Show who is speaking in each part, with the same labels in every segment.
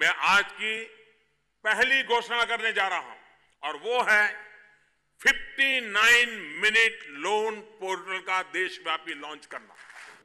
Speaker 1: मैं आज की पहली घोषणा करने जा रहा हूँ और वो है 59 मिनट लोन पोर्टल का देशव्यापी लॉन्च करना।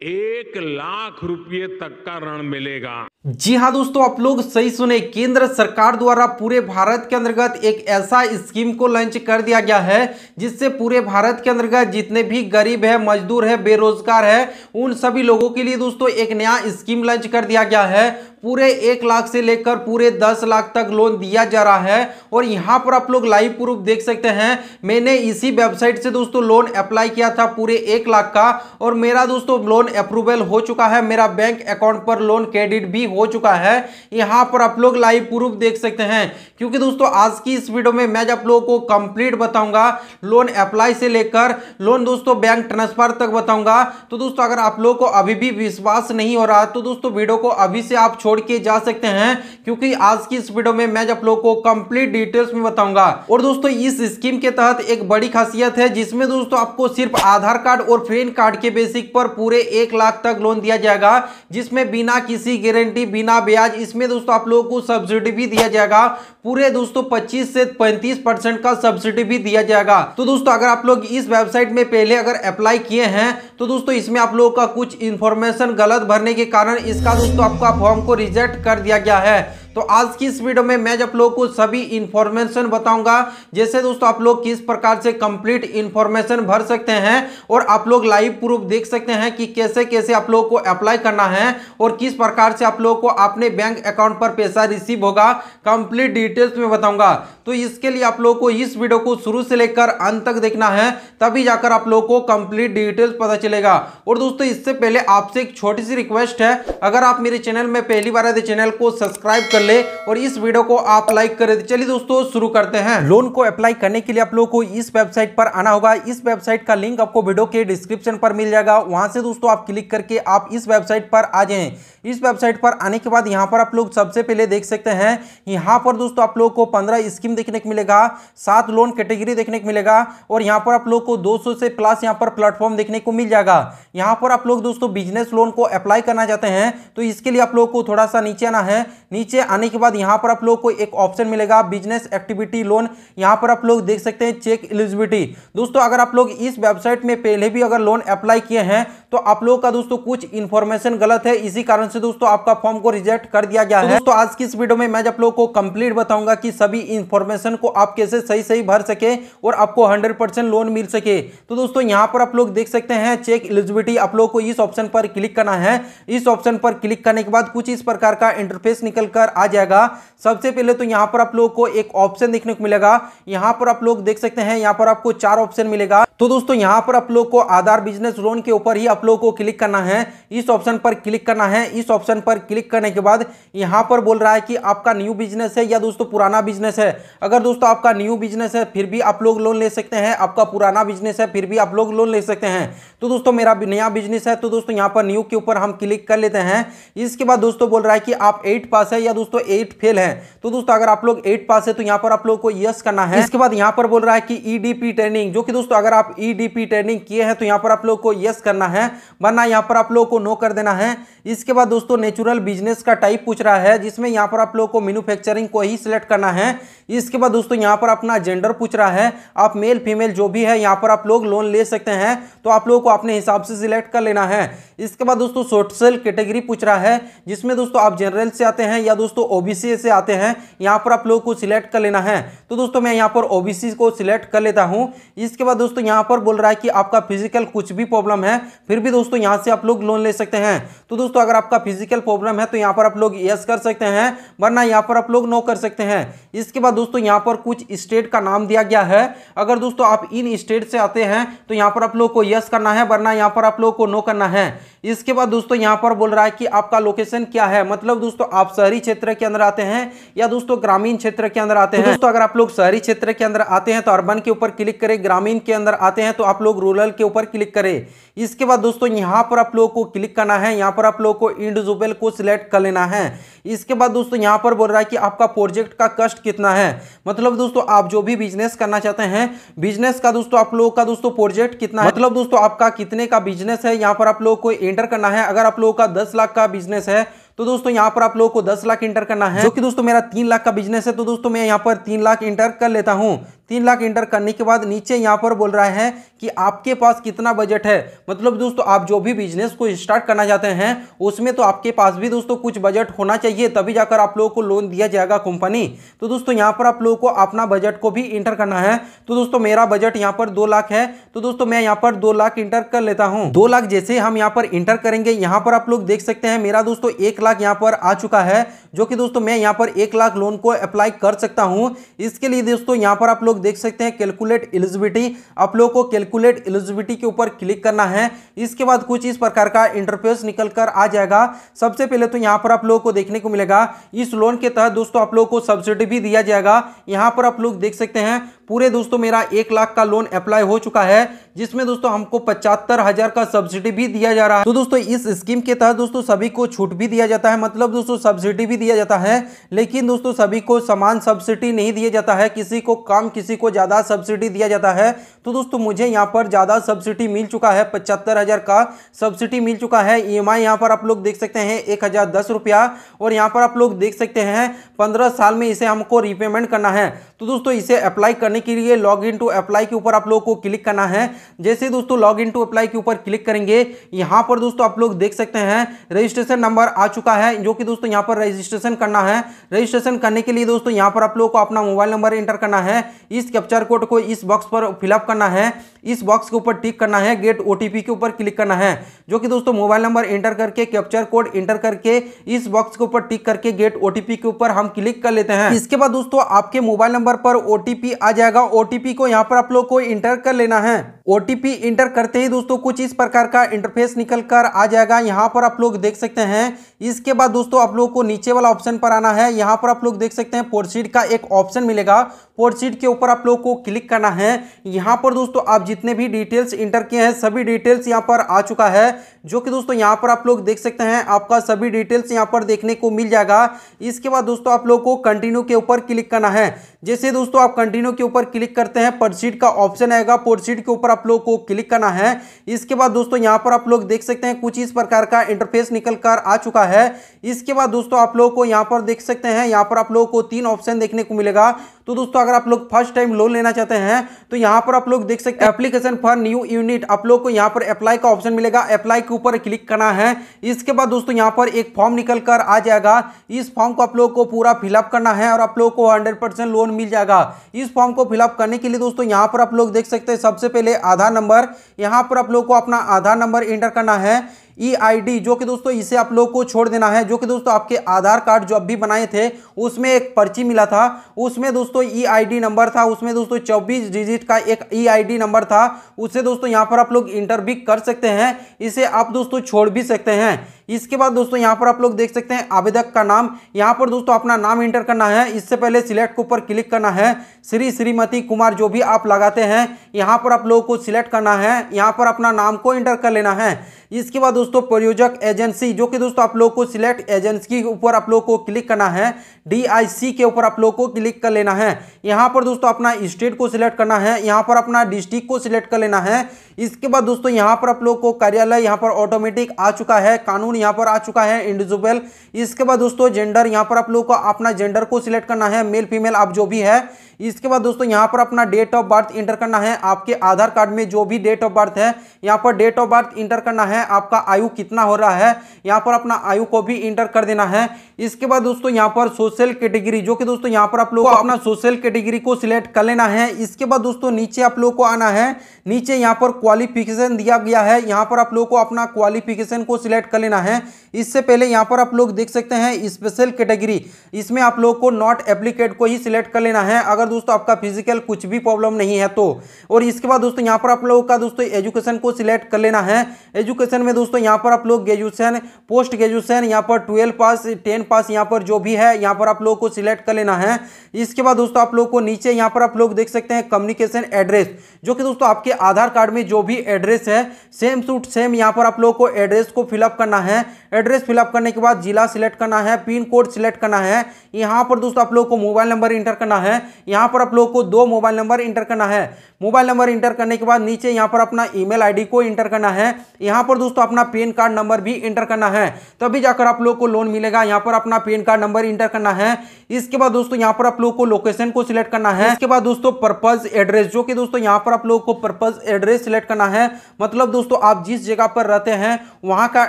Speaker 2: एक लाख रुपए तक का ऋण मिलेगा।
Speaker 3: जी हाँ दोस्तों आप लोग सही सुने। केंद्र सरकार द्वारा पूरे भारत के अंतर्गत एक ऐसा स्कीम को लॉन्च कर दिया गया है जिससे पूरे भारत के अंतर्गत जितने भी गरीब है मजदूर है बेरोजगार है उन सभी लोगों के लिए दोस्तों एक नया स्कीम लॉन्च कर दिया गया है। पूरे एक लाख से लेकर पूरे दस लाख तक लोन दिया जा रहा है। और यहाँ पर आप लोग लाइव प्रूफ देख सकते हैं। मैंने इसी वेबसाइट से दोस्तों लोन अप्लाई किया था पूरे एक लाख का। और मेरा दोस्तों लोन अप्रूवल हो चुका है। मेरा बैंक अकाउंट पर लोन क्रेडिट भी हो चुका है। यहाँ पर आप लोग लाइव प्रूफ देख सकते हैं। क्योंकि दोस्तों आज की इस वीडियो में मैं आप लोगों को कंप्लीट बताऊँगा। लोन अप्लाई से लेकर लोन दोस्तों बैंक ट्रांसफ़र तक बताऊँगा। तो दोस्तों अगर आप लोगों को अभी भी विश्वास नहीं हो रहा तो दोस्तों वीडियो को अभी से आप छोड़ के जा सकते हैं, क्योंकि आज की इस वीडियो में मैं आप लोग को कंप्लीट डिटेल्स में बताऊँगा। और दोस्तों, इस स्कीम के तहत एक बड़ी खासियत है, जिसमें दोस्तों आपको सिर्फ़ आधार कार्ड और पैन कार्ड के बेसिक पर पूरे एक लाख तक लोन दिया जाएगा, जिसमें बिना किसी गारंटी बिना ब्याज, इसमें दोस्तों आप लोगों को सब्सिडी भी दिया जाएगा। पूरे दोस्तों 25 से 35 परसेंट का सब्सिडी भी दिया जाएगा। तो दोस्तों, अगर आप लोग इस वेबसाइट में पहले अगर अप्लाई किए हैं तो दोस्तों, इसमें आप लोगों का कुछ इंफॉर्मेशन गलत भरने के कारण इसका दोस्तों आपका फॉर्म को रिजेक्ट कर दिया गया है। तो आज की इस वीडियो में मैं आप लोगों को सभी इंफॉर्मेशन बताऊँगा। जैसे दोस्तों, आप लोग किस प्रकार से कंप्लीट इंफॉर्मेशन भर सकते हैं और आप लोग लाइव प्रूफ देख सकते हैं कि कैसे कैसे आप लोगों को अप्लाई करना है और किस प्रकार से आप लोगों को अपने बैंक अकाउंट पर पैसा रिसीव होगा। कंप्लीट डिटेल्स में बताऊँगा। तो इसके लिए आप लोगों को इस वीडियो को शुरू से लेकर अंत तक देखना है, तभी जाकर आप लोगों को कंप्लीट डिटेल्स पता चलेगा। और दोस्तों, इससे पहले आपसे एक छोटी सी रिक्वेस्ट है। अगर आप मेरे चैनल में पहली बार आए चैनल को सब्सक्राइब कर ले और इस वीडियो को आप लाइक कर दे। चलिए दोस्तों, शुरू करते हैं। लोन को अप्लाई करने के लिए आप लोगों को इस वेबसाइट पर आना होगा। इस वेबसाइट का लिंक आपको वीडियो के डिस्क्रिप्शन पर मिल जाएगा। वहाँ से दोस्तों आप क्लिक करके आप इस वेबसाइट पर आ जाएँ। इस वेबसाइट पर आने के बाद यहाँ पर आप लोग सबसे पहले देख सकते हैं, यहाँ पर दोस्तों आप लोग को पंद्रह स्कीम देखने को मिलेगा, सात लोन कैटेगरी देखने को मिलेगा और यहाँ पर आप लोग को 200 से प्लस यहाँ पर प्लेटफॉर्म देखने को मिल जाएगा। यहाँ पर आप लोग दोस्तों बिज़नेस लोन को अप्लाई करना चाहते हैं तो इसके लिए आप लोग को थोड़ा सा नीचे आना है। नीचे आने के बाद यहाँ पर आप लोग को एक ऑप्शन मिलेगा बिज़नेस एक्टिविटी लोन यहाँ पर आप लोग देख सकते हैं चेक एलिजिबिलिटी दोस्तों, अगर आप लोग इस वेबसाइट में पहले भी अगर लोन अप्लाई किए हैं तो आप लोग का दोस्तों कुछ इन्फॉर्मेशन गलत है इसी कारण से दोस्तों आपका फॉर्म को रिजेक्ट कर दिया गया तो है। दोस्तों आज की इस वीडियो में मैं आप लोग को कंप्लीट बताऊँगा कि सभी इंफॉर्मेशन को आप कैसे सही सही भर सके और आपको 100% लोन मिल सके। तो दोस्तों यहाँ पर आप लोग देख सकते हैं चेक एलिजिबिलिटी आप लोग को इस ऑप्शन पर क्लिक करना है। इस ऑप्शन पर क्लिक करने के बाद कुछ इस प्रकार का इंटरफेस निकल कर आ जाएगा। सबसे पहले तो यहाँ पर आप लोग को एक ऑप्शन देखने को मिलेगा। यहाँ पर आप लोग देख सकते हैं यहाँ पर आपको चार ऑप्शन मिलेगा। तो दोस्तों यहाँ पर आप लोग को आधार बिज़नेस लोन के ऊपर ही आप लोग को क्लिक करना है। इस ऑप्शन पर क्लिक करना है। इस ऑप्शन पर क्लिक करने के बाद यहाँ पर बोल रहा है कि आपका न्यू बिज़नेस है या दोस्तों पुराना बिज़नेस है। अगर दोस्तों आपका न्यू बिज़नेस है, फिर भी आप लोग लोन ले सकते हैं। आपका पुराना बिज़नेस है, फिर भी आप लोग लोन ले सकते हैं। तो दोस्तों मेरा नया बिज़नेस है तो दोस्तों यहाँ पर न्यू के ऊपर हम क्लिक कर लेते हैं। इसके बाद दोस्तों बोल रहा है कि आप एट पास है या दोस्तों एट फेल है। तो दोस्तों अगर आप लोग एट पास है तो यहाँ पर आप लोग को यस करना है। इसके बाद यहाँ पर बोल रहा है कि ईडीपी ट्रेनिंग जो कि दोस्तों अगर आप ईडीपी ट्रेनिंग किए हैं तो यहाँ पर आप लोग को यस करना है। वरना यहाँ पर आप लोग को नो कर देना है। इसके बाद दोस्तों नेचुरल बिज़नेस का टाइप पूछ रहा है, जिसमें यहाँ पर आप लोग को मैन्युफैक्चरिंग को ही सिलेक्ट करना है। इसके बाद दोस्तों, यहाँ पर अपना जेंडर पूछ रहा है। आप मेल फीमेल जो भी है, यहाँ पर आप लोग लोन ले सकते हैं तो आप लोगों को अपने हिसाब से सिलेक्ट कर लेना है। इसके बाद दोस्तों सोशल कैटेगरी पूछ रहा है, जिसमें दोस्तों आप जनरल से आते हैं या दोस्तों ओबीसी से आते हैं, यहाँ पर आप लोगों को सिलेक्ट कर लेना है। तो दोस्तों, मैं यहाँ पर ओबीसी को सिलेक्ट कर लेता हूँ। इसके बाद दोस्तों, यहाँ पर बोल रहा है कि आपका फ़िज़िकल कुछ भी प्रॉब्लम है, फिर भी दोस्तों यहाँ से आप लोग लोन ले सकते हैं। तो दोस्तों अगर आपका फ़िज़िकल प्रॉब्लम है तो यहाँ पर आप लोग यस कर सकते हैं वरना यहाँ पर आप लोग नो कर सकते हैं। इसके बाद दोस्तों यहाँ पर कुछ स्टेट का नाम दिया गया है। अगर दोस्तों आप इन स्टेट से आते हैं तो यहाँ पर आप लोग को यस करना है वरना यहाँ पर आप लोग को नो करना है। इसके बाद दोस्तों यहाँ पर बोल रहा है कि आपका लोकेशन क्या है? मतलब दोस्तों आप शहरी क्षेत्र के अंदर आते हैं या दोस्तों ग्रामीण क्षेत्र के अंदर आते हैं? दोस्तों अगर आप लोग शहरी क्षेत्र के अंदर आते हैं तो अर्बन के ऊपर क्लिक करें ग्रामीण के अंदर आते हैं तो आप लोग रूरल के ऊपर क्लिक करें। इसके बाद दोस्तों, यहाँ पर आप लोगों को क्लिक करना है। यहाँ पर आप लोगों को इंडिविजुअल को सिलेक्ट कर लेना है। इसके बाद दोस्तों, यहाँ पर बोल रहा है कि आपका प्रोजेक्ट का कष्ट कितना है। मतलब दोस्तों, आप जो भी बिज़नेस करना चाहते हैं, बिज़नेस का दोस्तों, आप लोगों का दोस्तों प्रोजेक्ट कितना है? मतलब दोस्तों, आपका कितने का बिज़नेस है? यहाँ पर आप लोगों को एंटर करना है। अगर आप लोगों का दस लाख का बिज़नेस है तो दोस्तों यहाँ पर आप लोगों को दस लाख इंटर करना है। जो कि दोस्तों मेरा तीन लाख का बिज़नेस है तो दोस्तों मैं यहाँ पर तीन लाख इंटर कर लेता हूँ। तीन लाख इंटर करने के बाद नीचे यहाँ पर बोल रहा है कि आपके पास कितना बजट है? मतलब दोस्तों आप जो भी बिज़नेस को स्टार्ट करना चाहते हैं उसमें तो आपके पास भी दोस्तों कुछ बजट होना चाहिए तभी जाकर आप लोगों को लोन दिया जाएगा कंपनी तो दोस्तों यहाँ पर आप लोगों को अपना बजट को भी इंटर करना है। तो दोस्तों मेरा बजट यहाँ पर दो लाख है। तो दोस्तों मैं यहाँ पर दो लाख इंटर कर लेता हूँ। दो लाख जैसे हम यहाँ पर इंटर करेंगे यहाँ पर आप लोग देख सकते हैं मेरा दोस्तों एक लाख यहाँ पर आ चुका है, जो कि दोस्तों मैं यहाँ पर एक लाख लोन को अप्लाई कर सकता हूँ। इसके लिए दोस्तों यहाँ पर आप लोग देख सकते हैं कैलकुलेट एलिजिबिलिटी आप लोग को कैलकुलेट एलिजिबिलिटी के ऊपर क्लिक करना है। इसके बाद कुछ इस प्रकार का इंटरफेस निकल कर आ जाएगा। सबसे पहले तो यहाँ पर आप लोगों को देखने को मिलेगा। इस लोन के तहत दोस्तों आप लोगों को सब्सिडी भी दिया जाएगा। यहाँ पर आप लोग देख सकते हैं पूरे दोस्तों मेरा एक लाख का लोन अप्लाई हो चुका है, जिसमें दोस्तों हमको पचहत्तर हज़ार का सब्सिडी भी दिया जा रहा है। तो दोस्तों इस स्कीम के तहत दोस्तों सभी को छूट भी दिया जाता है मतलब दोस्तों सब्सिडी भी दिया जाता है, लेकिन दोस्तों सभी को समान सब्सिडी नहीं दिया जाता है, किसी को कम, किसी को ज़्यादा सब्सिडी दिया जाता है। तो दोस्तों मुझे यहाँ पर ज़्यादा सब्सिडी मिल चुका है, पचहत्तर का सब्सिडी मिल चुका है। ई एम यहाँ पर आप लोग देख सकते हैं, एक हज़ार दस रुपया, और यहाँ पर आप लोग देख सकते हैं, पंद्रह साल में इसे हमको रिपेमेंट करना है। तो दोस्तों इसे अप्लाई करने के लिए लॉग इन टू अप्लाई के ऊपर आप लोगों को क्लिक करना है। जैसे दोस्तों लॉग इन टू अप्लाई के ऊपर क्लिक करेंगे, यहाँ पर दोस्तों आप लोग देख सकते हैं रजिस्ट्रेशन नंबर आ चुका है, जो कि दोस्तों यहाँ पर रजिस्ट्रेशन करना है। रजिस्ट्रेशन करने के लिए दोस्तों यहाँ पर आप लोगों को अपना मोबाइल नंबर एंटर करना है। इस कैप्चर कोड को इस बॉक्स पर फिलअप करना है। इस बॉक्स के ऊपर टिक करना है गेट ओटीपी के ऊपर क्लिक करना है। जो कि दोस्तों मोबाइल नंबर एंटर करके कैप्चर कोड एंटर करके, इस बॉक्स के ऊपर टिक करके गेट ओटीपी के ऊपर हम क्लिक कर लेते हैं। इसके बाद दोस्तों आपके मोबाइल नंबर पर ओटीपी आ जाएगा। ओटीपी को यहाँ पर आप लोग को इंटर कर लेना है। ओटीपी इंटर करते ही दोस्तों कुछ इस प्रकार का इंटरफेस निकल कर आ जाएगा। यहाँ पर आप लोग देख सकते हैं। इसके बाद दोस्तों आप लोग को नीचे वाला ऑप्शन पर आना है। यहाँ पर आप लोग देख सकते हैं। प्रोसीड का एक ऑप्शन मिलेगा। पोर्सीड के ऊपर आप लोग को क्लिक करना है। यहाँ पर दोस्तों, आप जितने भी डिटेल्स इंटर किए हैं, सभी डिटेल्स यहाँ पर आ चुका है, जो कि दोस्तों यहाँ पर आप लोग देख सकते हैं। आपका सभी डिटेल्स यहाँ पर देखने को मिल जाएगा। इसके बाद दोस्तों, आप लोग को कंटिन्यू के ऊपर क्लिक करना है। जैसे दोस्तों, आप कंटिन्यू के ऊपर क्लिक करते हैं प्रोसीड का ऑप्शन आएगा पोर्टशीट के ऊपर आप लोग को क्लिक करना है। इसके बाद दोस्तों, यहाँ पर आप लोग देख सकते हैं, कुछ इस प्रकार का इंटरफेस निकल कर आ चुका है। इसके बाद दोस्तों, आप लोग को यहाँ पर देख सकते हैं, यहाँ पर आप लोगों को तीन ऑप्शन देखने को मिलेगा। तो दोस्तों अगर आप लोग फ़र्स्ट टाइम लोन लेना चाहते हैं तो यहाँ पर आप लोग देख सकते हैं एप्लीकेशन फॉर न्यू यूनिट आप लोग को यहाँ पर अप्लाई का ऑप्शन मिलेगा। अप्लाई के ऊपर क्लिक करना है। इसके बाद दोस्तों यहाँ पर एक फॉर्म निकल कर आ जाएगा। इस फॉर्म को आप लोग को पूरा फिलअप करना है और आप लोग को हंड्रेड लोन मिल जाएगा। इस फॉर्म को फिलअप करने के लिए दोस्तों यहाँ पर आप लोग देख सकते हैं, सबसे पहले आधार नंबर यहाँ पर आप लोग को अपना आधार नंबर एंटर करना है। ई आई डी जो कि दोस्तों इसे आप लोग को छोड़ देना है, जो कि दोस्तों आपके आधार कार्ड जो अभी बनाए थे, उसमें एक पर्ची मिला था। उसमें दोस्तों ई आई डी नंबर था, उसमें दोस्तों 24 डिजिट का एक ई आई डी नंबर था। उसे दोस्तों यहाँ पर आप लोग इंटर भी कर सकते हैं। इसे आप दोस्तों छोड़ भी सकते हैं। इसके बाद दोस्तों यहाँ पर आप लोग देख सकते हैं आवेदक का नाम। यहाँ पर दोस्तों अपना नाम इंटर करना है। इससे पहले सिलेक्ट के ऊपर क्लिक करना है। श्री श्रीमती कुमार जो भी आप लगाते हैं, यहाँ पर आप लोगों को सिलेक्ट करना है। यहाँ पर अपना नाम को इंटर कर लेना है। इसके बाद दोस्तों प्रयोजक एजेंसी, जो कि दोस्तों आप लोग को सिलेक्ट एजेंसी के ऊपर आप लोग को क्लिक करना है डीआईसी के ऊपर आप लोग को क्लिक कर लेना है। यहाँ पर दोस्तों अपना स्टेट को सिलेक्ट करना है, यहाँ पर अपना डिस्ट्रिक्ट को सिलेक्ट कर लेना है। इसके बाद दोस्तों यहाँ पर आप लोग को कार्यालय यहाँ पर ऑटोमेटिक आ चुका है, कानून यहाँ पर आ चुका है इंडिविजुअल इसके बाद दोस्तों जेंडर यहाँ पर आप लोग को अपना जेंडर को सिलेक्ट करना है मेल फीमेल आप जो भी है इसके बाद दोस्तों, यहाँ पर अपना डेट ऑफ़ बर्थ इंटर करना है आपके आधार कार्ड में, जो भी डेट ऑफ़ बर्थ है, यहाँ पर डेट ऑफ़ बर्थ इंटर करना है, आपका आयु कितना हो रहा है, यहाँ पर अपना आयु को भी इंटर कर देना है। इसके बाद दोस्तों, यहाँ पर सोशल कैटेगरी जो कि दोस्तों, यहाँ पर आप लोग अपना सोशल कैटेगरी को सिलेक्ट कर लेना है। इसके बाद दोस्तों, नीचे आप लोग को आना है, नीचे यहाँ पर क्वालिफिकेशन दिया गया है, यहाँ पर आप लोग को अपना क्वालिफिकेशन को सिलेक्ट कर लेना है। इससे पहले यहाँ पर आप लोग देख सकते हैं स्पेशल कैटेगरी इसमें आप लोग को नॉट एप्लीकेट को ही सिलेक्ट कर लेना है। अगर दोस्तों आपका फ़िज़िकल कुछ भी प्रॉब्लम नहीं है तो। और इसके बाद दोस्तों यहाँ पर आप लोगों का दोस्तों एजुकेशन को सिलेक्ट कर लेना है। एजुकेशन में दोस्तों यहाँ पर आप लोग ग्रेजुएशन पोस्ट ग्रेजुएशन यहाँ पर ट्वेल्व पास टेन पास यहाँ पर जो भी है, यहाँ पर आप लोग को सिलेक्ट कर लेना है। इसके बाद दोस्तों आप लोग को नीचे यहाँ पर आप लोग देख सकते हैं कम्युनिकेशन एड्रेस जो कि दोस्तों आपके आधार कार्ड में जो भी एड्रेस है सेम सूट सेम यहाँ पर आप लोग को एड्रेस को फिलअप करना है। एड्रेस फिलअप करने के बाद जिला सिलेक्ट करना है पिन कोड सिलेक्ट करना है। यहाँ पर दोस्तों आप लोग को मोबाइल नंबर इंटर करना है। यहाँ पर आप लोग को दो मोबाइल नंबर इंटर करना है। मोबाइल नंबर इंटर करने के बाद नीचे यहाँ पर अपना ईमेल आईडी को इंटर करना है। यहाँ पर दोस्तों अपना पैन कार्ड नंबर भी इंटर करना है। तभी जाकर आप लोग को लोन मिलेगा। यहाँ पर अपना पैन कार्ड नंबर इंटर करना है। इसके बाद दोस्तों यहाँ पर आप लोग को लोकेशन को सिलेक्ट करना है। इसके बाद दोस्तों पर्पज एड्रेस, जो कि दोस्तों यहाँ पर आप लोग को पर्पज एड्रेस सिलेक्ट करना है। मतलब दोस्तों आप जिस जगह पर रहते हैं, वहाँ का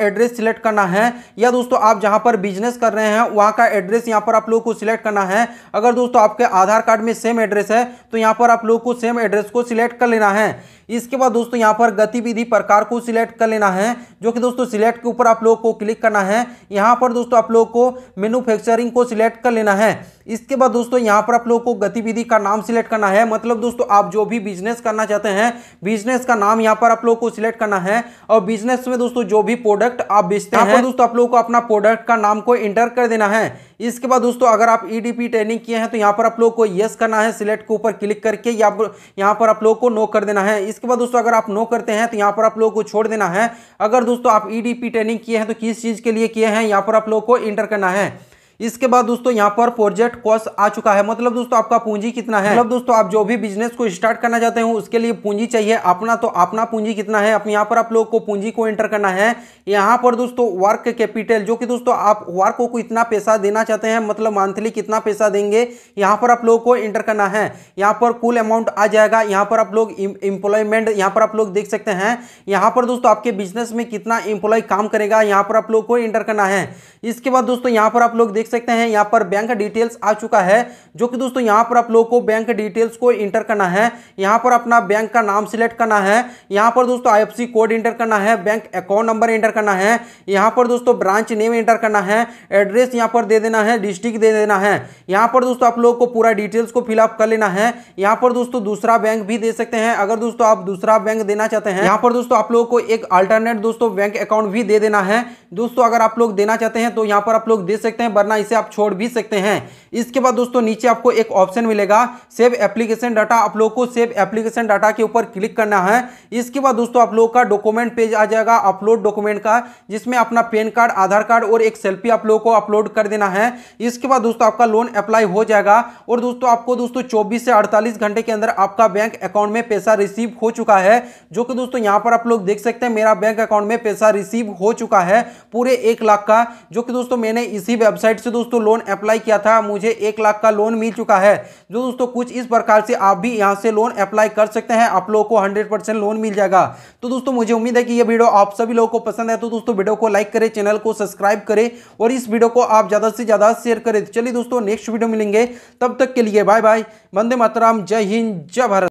Speaker 3: एड्रेस सिलेक्ट करना है। या दोस्तों आप जहाँ पर बिज़नेस कर रहे हैं, वहाँ का एड्रेस यहाँ पर आप लोग को सिलेक्ट करना है। अगर दोस्तों आपके आधार कार्ड सेम एड्रेस है तो यहाँ पर आप लोग को सेम एड्रेस को सिलेक्ट कर लेना है। इसके बाद दोस्तों यहाँ पर गतिविधि प्रकार को सिलेक्ट कर लेना है जो कि दोस्तों सिलेक्ट के ऊपर आप लोग को क्लिक करना है। यहाँ पर दोस्तों आप लोग को मैन्युफैक्चरिंग को सिलेक्ट कर लेना है। इसके बाद दोस्तों यहाँ पर आप लोग को गतिविधि का नाम सिलेक्ट करना है। मतलब दोस्तों आप जो भी बिज़नेस करना चाहते हैं बिज़नेस का नाम यहाँ पर आप लोग को सिलेक्ट करना है और बिज़नेस में दोस्तों जो भी प्रोडक्ट आप बेचते हैं दोस्तों आप लोग को अपना प्रोडक्ट का नाम को इंटर कर देना है। इसके बाद दोस्तों अगर आप ईडीपी e ट्रेनिंग किए हैं तो यहाँ पर आप लोग को यस करना है। सिलेक्ट के ऊपर क्लिक करके या यहाँ पर आप लोग को नो कर देना है। इसके बाद दोस्तों, अगर आप नो करते हैं तो यहाँ पर आप लोगों को छोड़ देना है। अगर दोस्तों, आप ईडीपी e ट्रेनिंग किए हैं तो किस चीज़ के लिए किए हैं? यहाँ पर आप लोगों को इंटर करना है। इसके बाद दोस्तों यहाँ पर प्रोजेक्ट कॉस्ट आ चुका है मतलब दोस्तों आपका पूंजी कितना है मतलब दोस्तों आप जो भी बिज़नेस को स्टार्ट करना चाहते हो उसके लिए पूंजी चाहिए अपना तो अपना पूंजी कितना है यहाँ पर आप लोग को पूंजी को एंटर करना है यहाँ पर दोस्तों वर्क कैपिटल जो कि दोस्तों आप वर्क को इतना पैसा देना चाहते हैं मतलब मंथली कितना पैसा देंगे यहाँ पर आप लोग को एंटर करना है यहाँ पर कुल अमाउंट आ जाएगा यहाँ पर आप लोग इंप्लॉयमेंट यहाँ पर आप लोग देख सकते हैं यहाँ पर दोस्तों आपके बिज़नेस में कितना इंप्लॉय काम करेगा यहाँ पर आप लोग को एंटर करना है इसके बाद दोस्तों यहाँ पर आप लोग देख सकते हैं यहाँ पर बैंक डिटेल्स आ चुका है जो कि दोस्तों यहाँ पर आप लोग को बैंक डिटेल्स को इंटर करना है यहाँ पर अपना बैंक का नाम सिलेक्ट करना है यहाँ पर दोस्तों आई कोड इंटर करना है बैंक अकाउंट नंबर इंटर करना है यहाँ पर दोस्तों ब्रांच नेम इंटर करना है एड्रेस यहाँ पर दे देना है डिस्ट्रिक्ट दे देना है यहाँ पर दोस्तों आप लोग को पूरा डिटेल्स को फिलअप कर लेना है यहाँ पर दोस्तों दूसरा बैंक भी दे सकते हैं अगर दोस्तों आप दूसरा बैंक देना चाहते हैं यहाँ पर दोस्तों आप लोग को एक अल्टरनेट दोस्तों बैंक अकाउंट भी दे देना है दोस्तों अगर आप लोग देना चाहते हैं तो यहाँ पर आप लोग दे सकते हैं वरना इसे आप छोड़ भी सकते हैं। इसके बाद दोस्तों, नीचे आपको एक ऑप्शन मिलेगा। सेव एप्लीकेशन डाटा आप लोग को सेव एप्लीकेशन डाटा के ऊपर क्लिक करना है। इसके बाद दोस्तों, आप लोग का डॉक्यूमेंट पेज आ जाएगा अपलोड डॉक्यूमेंट का, जिसमें अपना पैन कार्ड आधार कार्ड और एक सेल्फी आप लोग को अपलोड कर देना है। इसके बाद दोस्तों, आपका लोन अप्लाई हो जाएगा। और दोस्तों, आपको दोस्तों, चौबीस से अड़तालीस घंटे के अंदर आपका बैंक अकाउंट में पैसा रिसीव हो चुका है। जो कि दोस्तों, यहाँ पर आप लोग देख सकते हैं, मेरा बैंक अकाउंट में पैसा रिसीव हो चुका है, पूरे एक लाख का। जो कि दोस्तों, मैंने इसी वेबसाइट से दोस्तों लोन अप्लाई किया था, मुझे एक लाख का लोन मिल चुका है। जो दोस्तों कुछ इस प्रकार से आप भी यहाँ से लोन अप्लाई कर सकते हैं, आप लोगों को हंड्रेड लोन मिल जाएगा। तो दोस्तों मुझे उम्मीद है कि ये वीडियो आप सभी लोगों को पसंद है तो दोस्तों वीडियो को लाइक करें, चैनल को सब्सक्राइब करें और इस वीडियो को आप ज़्यादा से ज़्यादा शेयर करें। चलिए दोस्तों नेक्स्ट वीडियो मिलेंगे, तब तक के लिए बाय बाय वंदे मातराम, जय हिंद, जय भारत।